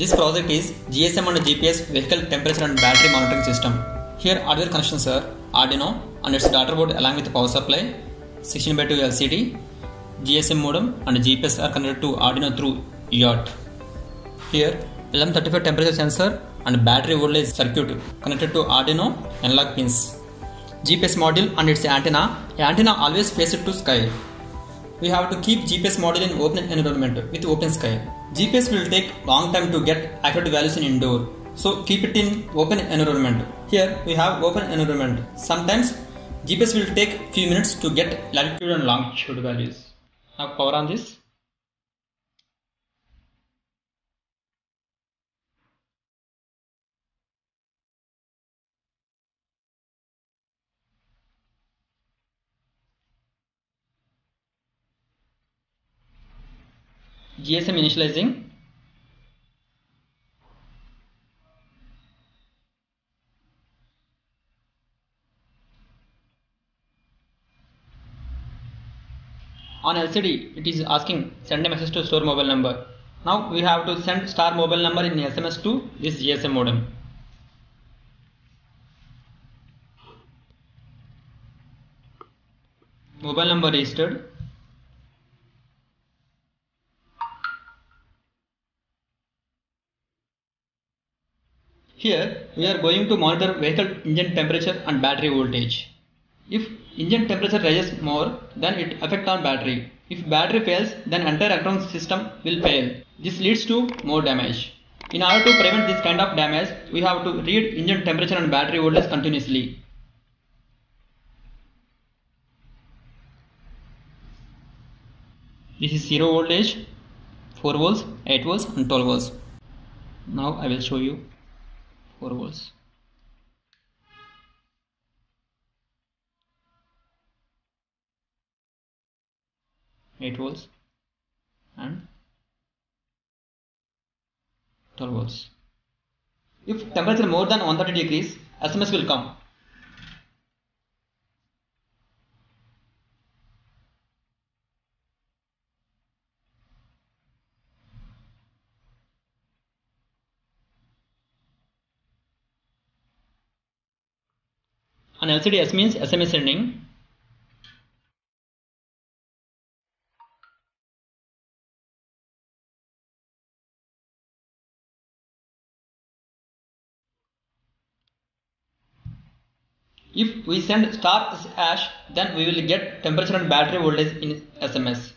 This project is GSM and GPS vehicle temperature and battery monitoring system. Here hardware connections are Arduino and its daughter board along with power supply, 16 by 2 LCD, GSM modem and GPS are connected to Arduino through UART. Here LM35 temperature sensor and battery voltage circuit connected to Arduino analog pins. GPS module and its antenna. Antenna always faced to sky. We have to keep GPS module in open environment with open sky. GPS will take long time to get accurate values in indoor. So keep it in open environment. Here we have open environment. Sometimes GPS will take few minutes to get latitude and longitude values. Now power on this. GSM initializing on LCD it is asking send a message to store mobile number now we have to send star mobile number in SMS to this GSM modem mobile number registered Here we are going to monitor vehicle engine temperature and battery voltage. If engine temperature rises more, then it affects on battery. If battery fails, then entire electronic system will fail. This leads to more damage. In order to prevent this kind of damage, we have to read engine temperature and battery voltage continuously. This is 0 voltage, 4 volts, 8 volts and 12 volts. Now I will show you 4 volts. Eight volts and twelve volts. If temperature more than 130 degrees, SMS will come. On LCD S means SMS sending. If we send star hash, then we will get temperature and battery voltage in SMS.